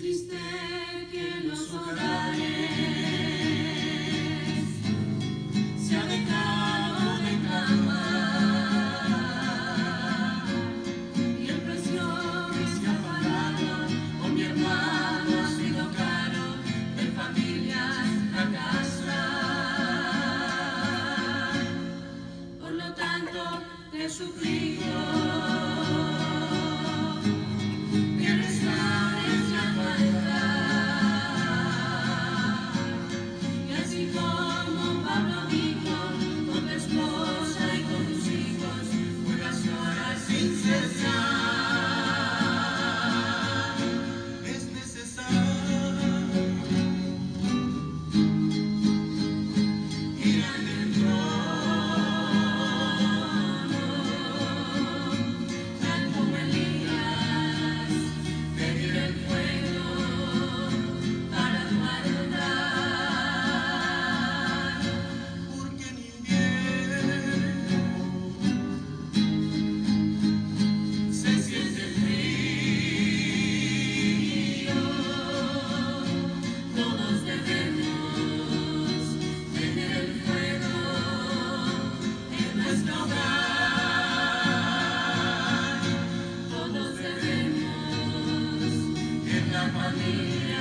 triste que en los hogares se ha dejado de clamar. Y el precio que se ha pagado con mi hermano ha sido caro de familias a casa, por lo tanto te suplico family.